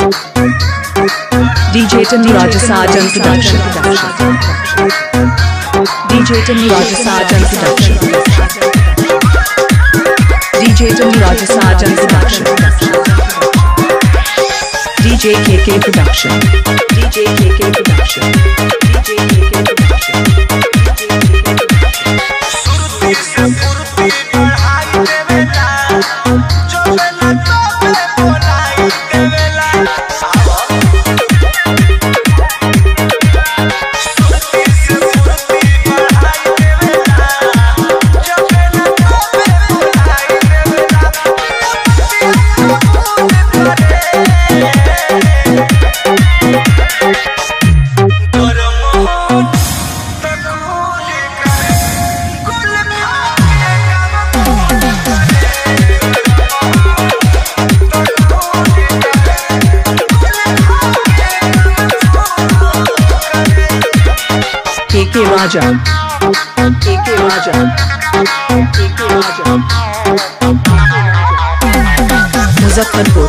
DJ Tim Rajasajan production. DJ Tim Rajasajan production. DJ Tim Rajasajan production. DJ KK production. DJ KK production. DJ KK production. राजा एक राजा एक राजा Muzaffarpur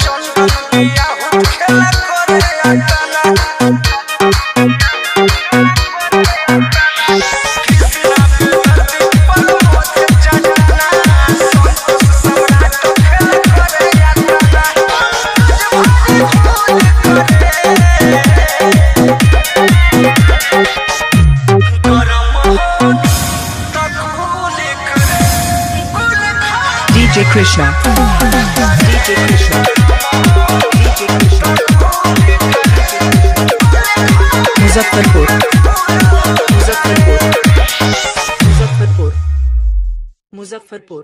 Krishna. DJ Krishna. DJ Krishna. Muzaffarpur Muzaffarpur Muzaffarpur Muzaffarpur